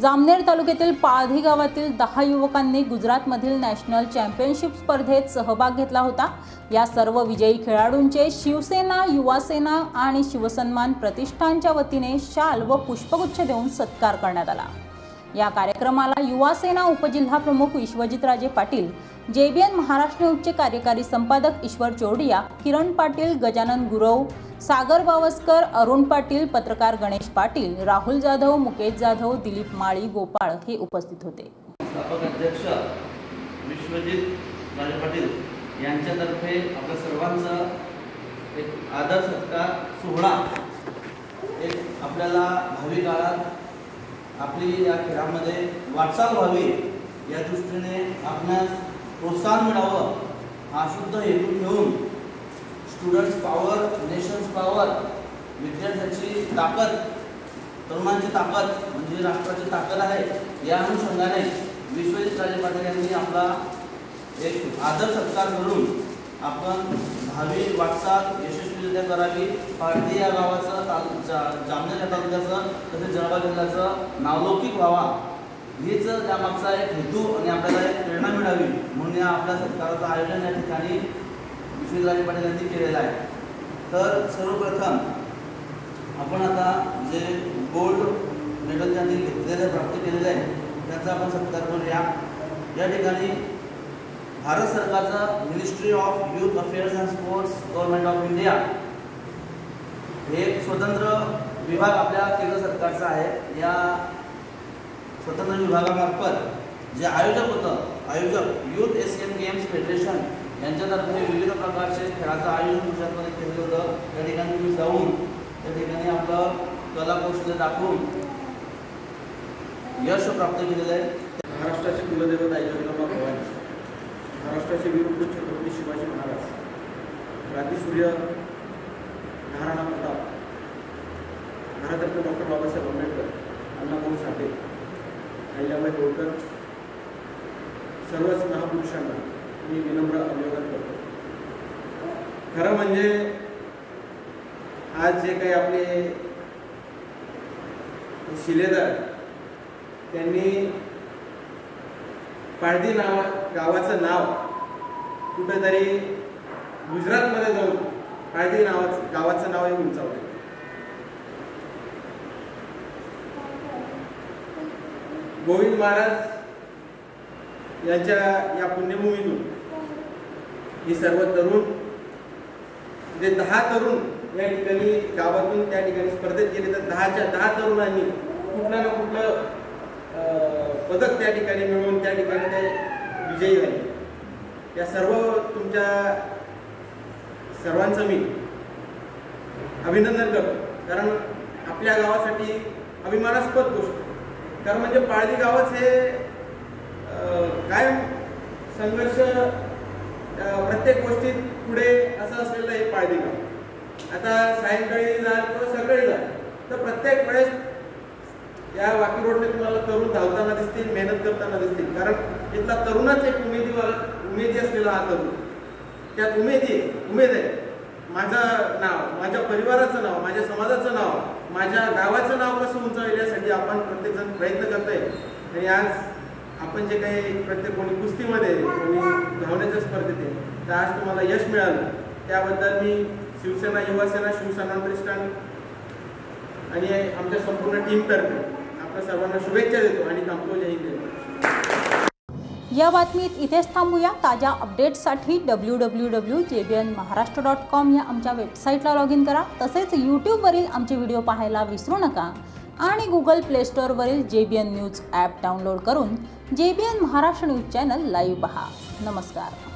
जामनेर तालुक्यातील पाळधी गावातील दहा युवकांनी गुजरातमधील नॅशनल चॅम्पियनशिप स्पर्धेत सहभाग घेतला होता. या सर्व विजयी खेळाडूंचे शिवसेना युवासेना आणि शिवसन्मान प्रतिष्ठानच्या वतीने शाल व पुष्पगुच्छ देऊन सत्कार करण्यात आला. या कार्यक्रमाला युवासेना उपजिल्हा प्रमुख विश्वजितराजे पाटील जेबीएन महाराष्ट्र न्यूजचे कार्यकारी संपादक ईश्वर चोरडिया किरण पाटील गजानन गुरव सागर बावस्कर अरुण पाटील पत्रकार गणेश पाटील राहुल जाधव मुकेश जाधव दिलीप माळी गोपाळ हे उपस्थित होते. अध्यक्ष विश्वजित राजे पाटील यांच्यातर्फे आपल्या सर्वांचा एक आदर सत्कार सोहळा एक आपल्याला भावी काळात आपली या खेळामध्ये वाटचाल व्हावी या दृष्टीने आपणास प्रोत्साहन मिळावं हा शुद्ध हेतू ठेवून स्टुडंट्स पॉवर नेशन्स पॉवर विद्यार्थ्यांची ताकद तरुणांची ताकद म्हणजे राष्ट्राची ताकद आहे या अनुषंगाने विश्वजित राजे पाटील यांनी आपला एक आदर सत्कार करून आपण दहावी वाटचाल यशस्वीरित्या करावी. पारधी या गावाचं ताल जा जामनेर या तालुक्याचं तसेच जळगाव जिल्ह्याचं नावलौकिक व्हावा हीच त्यामागचा एक हेतू आणि आपल्याला एक प्रेरणा मिळावी म्हणून या आपल्या सत्काराचं आयोजन या ठिकाणी विश्वजित पाटील यांनी केलेलं आहे. तर सर्वप्रथम आपण आता जे गोल्ड मेडल त्यांनी घेतलेलं प्राप्त केलेलं आहे त्यांचा आपण सत्कार करूया. या ठिकाणी भारत सरकारचा ministry of youth affairs and sports government of India हे स्वतंत्र विभाग आपल्या केंद्र सरकारचा आहे. या स्वतंत्र विभागामार्फत जे आयोजक होतं आयोजक युथ एशियन गेम्स फेडरेशन यांच्यातर्फे विविध प्रकार खेळाचं आयोजन गुजरातमध्ये केलेलं होतं. त्या ठिकाणी मी जाऊन त्या ठिकाणी आपलं कलाकौशल्य दाखवून यश प्राप्त केलेलं आहे. महाराष्ट्राचे कुलदैवत आहे जगदंबा भवानी. महाराष्ट्राचे विरुद्ध छत्रपती शिवाजी महाराज. क्रांतीसूर्य महाराणा प्रताप. भारतरत्न डॉक्टर बाबासाहेब आंबेडकर अण्णाभाऊ साठे अहिल्याबाई होळकर सर्वच महापुरुषांना मी विनम्र अभिवादन करतो. खरं म्हणजे आज जे काही आपले शिलेदार त्यांनी पाळदी नाव गावाचं नाव कुठेतरी गुजरातमध्ये जाऊन पाळदी नावाचं गावाचं नाव हे उंचावलं. गोविंद महाराज यांच्या या पुण्यभूमीतून ही सर्व तरुण म्हणजे दहा तरुण या ठिकाणी गावातून त्या ठिकाणी स्पर्धेत गेले तर दहाच्या दहा तरुणांनी कुठलं ना कुठलं पदक त्या ठिकाणी मिळवून त्या ठिकाणी ते विजयी झाले. या सर्व तुमच्या सर्वांचं मी अभिनंदन करतो. कारण आपल्या गावासाठी अभिमानास्पद गोष्ट. कारण म्हणजे पाळदी गावच हे कायम संघर्ष प्रत्येक गोष्टीत पुढे असं असलेलं हे पाळली गाव. आता सायंकाळी जाल किंवा सकाळी जाल तर प्रत्येक वेळेस या वाकी रोडने तुम्हाला तरुण धावताना दिसतील मेहनत करताना दिसतील. कारण इथला तरुणच एक उमेदीवार उमेदी असलेला हा तरुण. त्यात उमेदी उमेद. आहे माझं नाव माझ्या परिवाराचं नाव माझ्या समाजाचं नाव माझ्या गावाचं नाव कसं उंचावण्यासाठी आपण प्रत्येकजण प्रयत्न करतोय. आणि आज आपण जे काही प्रत्येक कोणी कुस्तीमध्ये कोणी धावण्याच्या स्पर्धेत आहे तर आज तुम्हाला यश मिळालं. त्याबद्दल मी शिवसेना युवासेना शिवसेना प्रतिष्ठान आणि आमच्या संपूर्ण टीमतर्फे आपल्या सर्वांना शुभेच्छा देतो आणि थांबतो. जय हिंद. या बातमीत इथेच थांबूया. ताज्या अपडेट्ससाठी W W W J B N Maharashtra dot com या आमच्या वेबसाईटला लॉग इन करा. तसेच यूट्यूबवरील आमचे व्हिडिओ पाहायला विसरू नका. आणि Google play स्टोअरवरील J B N news app download करून J B N Maharashtra news channel live पहा. नमस्कार.